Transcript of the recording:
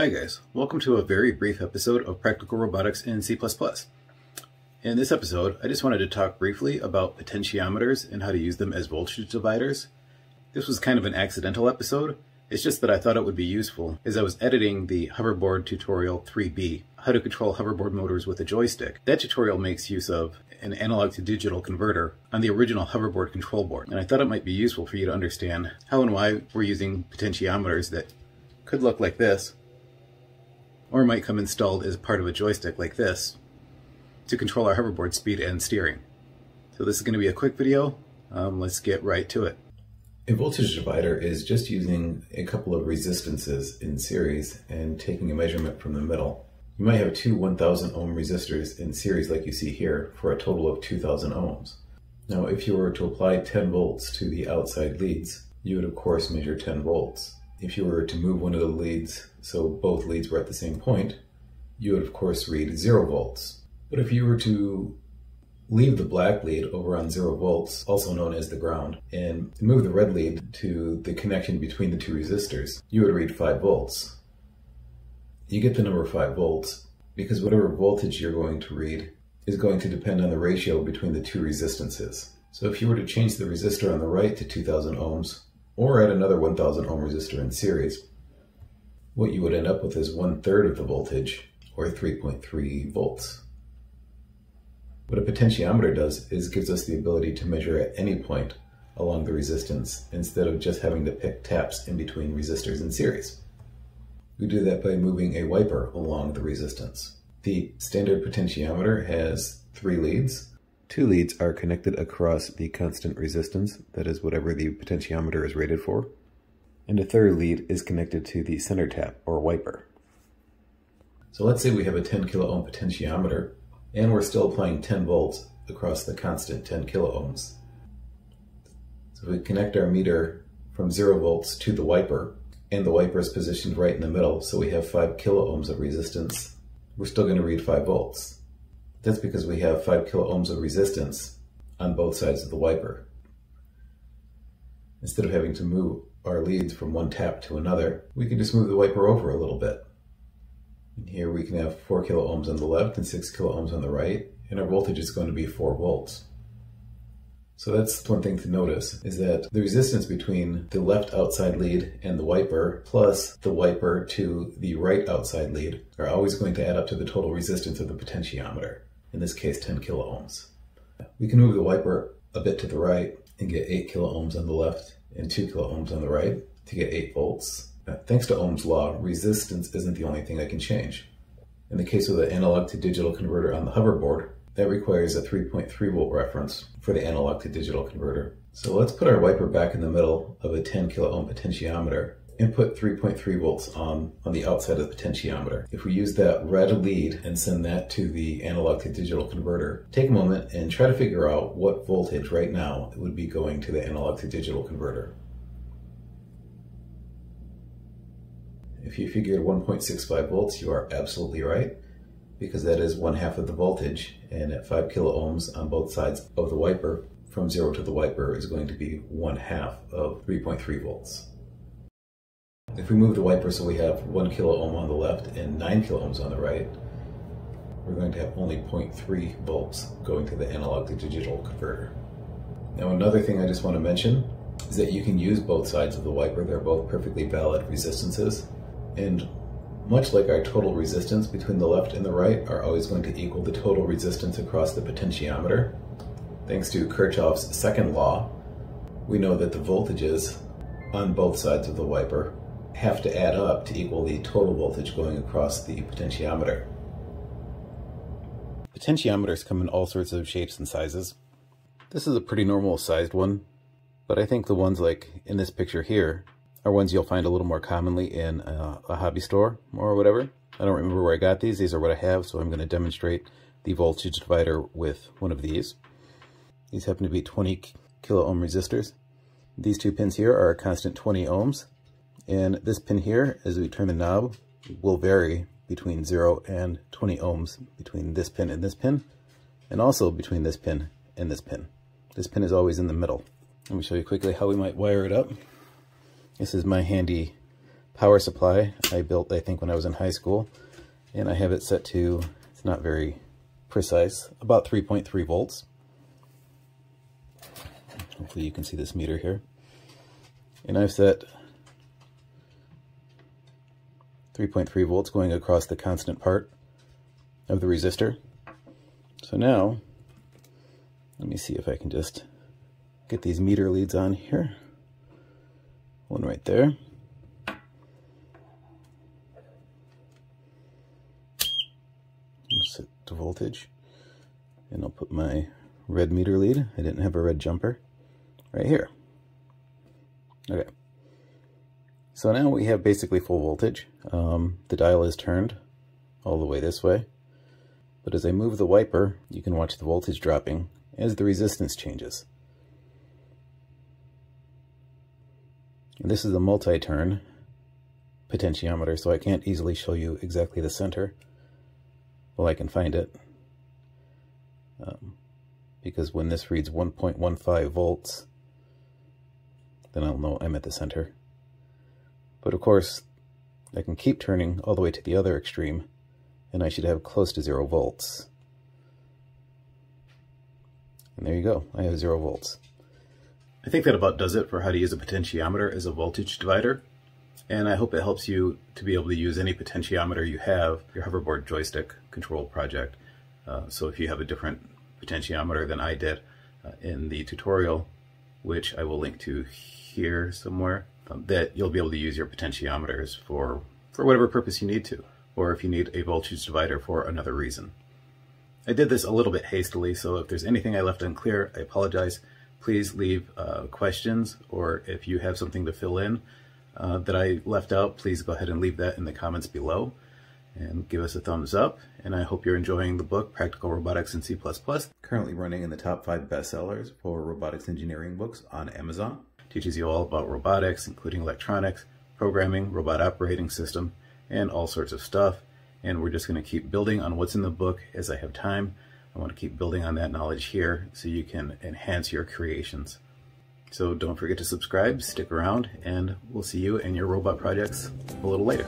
Hi guys, welcome to a very brief episode of Practical Robotics in C++. In this episode, I just wanted to talk briefly about potentiometers and how to use them as voltage dividers. This was kind of an accidental episode, it's just that I thought it would be useful as I was editing the hoverboard tutorial 3B, how to control hoverboard motors with a joystick. That tutorial makes use of an analog to digital converter on the original hoverboard control board, and I thought it might be useful for you to understand how and why we're using potentiometers that could look like this, or might come installed as part of a joystick like this to control our hoverboard speed and steering. So this is going to be a quick video. Um, let's get right to it. A voltage divider is just using a couple of resistances in series and taking a measurement from the middle. You might have two 1000 ohm resistors in series like you see here for a total of 2000 ohms. Now if you were to apply 10 volts to the outside leads, you would of course measure 10 volts. If you were to move one of the leads so both leads were at the same point, you would of course read 0 volts. But if you were to leave the black lead over on 0 volts, also known as the ground, and move the red lead to the connection between the two resistors, you would read 5 volts. You get the number 5 volts because whatever voltage you're going to read is going to depend on the ratio between the two resistances. So if you were to change the resistor on the right to 2000 ohms, or add another 1000 ohm resistor in series, what you would end up with is one third of the voltage, or 3.3 volts. What a potentiometer does is gives us the ability to measure at any point along the resistance instead of just having to pick taps in between resistors in series. We do that by moving a wiper along the resistance. The standard potentiometer has three leads. Two leads are connected across the constant resistance, that is whatever the potentiometer is rated for. And a third lead is connected to the center tap or wiper. So let's say we have a 10 kilo ohm potentiometer and we're still applying 10 volts across the constant 10 kilo ohms. So we connect our meter from 0 volts to the wiper, and the wiper is positioned right in the middle, so we have 5 kilo ohms of resistance, we're still going to read 5 volts. That's because we have 5 kilo ohms of resistance on both sides of the wiper. Instead of having to move our leads from one tap to another, we can just move the wiper over a little bit. And here we can have 4 kilo ohms on the left and 6 kilo ohms on the right, and our voltage is going to be 4 volts. So that's one thing to notice, is that the resistance between the left outside lead and the wiper, plus the wiper to the right outside lead, are always going to add up to the total resistance of the potentiometer, in this case 10 kilo ohms. We can move the wiper a bit to the right and get 8 kilo ohms on the left and 2 kilo ohms on the right to get 8 volts. Thanks to Ohm's law, resistance isn't the only thing I can change. In the case of the analog to digital converter on the hoverboard, that requires a 3.3 volt reference for the analog to digital converter. So let's put our wiper back in the middle of a 10 kilo ohm potentiometer and put 3.3 volts on, on the outside of the potentiometer. If we use that red lead and send that to the analog to digital converter, take a moment and try to figure out what voltage right now would be going to the analog to digital converter. If you figured 1.65 volts, you are absolutely right, because that is one half of the voltage, and at 5 kilo ohms on both sides of the wiper, from zero to the wiper is going to be one half of 3.3 volts. If we move the wiper so we have 1 kilo ohm on the left and 9 kilo ohms on the right, we're going to have only 0.3 volts going to the analog to digital converter. Now another thing I just want to mention is that you can use both sides of the wiper. They're both perfectly valid resistances. And much like our total resistance between the left and the right are always going to equal the total resistance across the potentiometer, thanks to Kirchhoff's second law, we know that the voltages on both sides of the wiper have to add up to equal the total voltage going across the potentiometer. Potentiometers come in all sorts of shapes and sizes. This is a pretty normal sized one, but I think the ones like in this picture here are ones you'll find a little more commonly in a, a hobby store or whatever. I don't remember where I got these. These are what I have, so I'm going to demonstrate the voltage divider with one of these. These happen to be 20 kilo ohm resistors. These two pins here are a constant 20 ohms, and this pin here, as we turn the knob, will vary between 0 and 20 ohms between this pin and this pin, and also between this pin and this pin. This pin is always in the middle. Let me show you quickly how we might wire it up. This is my handy power supply I built, I think, when I was in high school. And I have it set to, it's not very precise, about 3.3 volts. Hopefully you can see this meter here. And I've set 3.3 volts going across the constant part of the resistor. So now, let me see if I can just get these meter leads on here. One right there. Set the voltage. And I'll put my red meter lead. I didn't have a red jumper. Right here. Okay. So now we have basically full voltage. Um, the dial is turned all the way this way. But as I move the wiper, you can watch the voltage dropping as the resistance changes. And this is a multi-turn potentiometer, so I can't easily show you exactly the center. Well, I can find it. Um, because when this reads 1.15 volts, then I'll know I'm at the center. But of course, I can keep turning all the way to the other extreme, and I should have close to zero volts. And there you go, I have zero volts. I think that about does it for how to use a potentiometer as a voltage divider. And I hope it helps you to be able to use any potentiometer you have, your hoverboard joystick control project. Uh, so if you have a different potentiometer than I did uh, in the tutorial, which I will link to here somewhere, um, that you'll be able to use your potentiometers for, for whatever purpose you need to, or if you need a voltage divider for another reason. I did this a little bit hastily, so if there's anything I left unclear, I apologize please leave uh, questions or if you have something to fill in uh, that I left out, please go ahead and leave that in the comments below and give us a thumbs up. And I hope you're enjoying the book, Practical Robotics in C++, currently running in the top five bestsellers for robotics engineering books on Amazon. Teaches you all about robotics, including electronics, programming, robot operating system, and all sorts of stuff. And we're just going to keep building on what's in the book as I have time. I want to keep building on that knowledge here so you can enhance your creations. So don't forget to subscribe, stick around, and we'll see you in your robot projects a little later.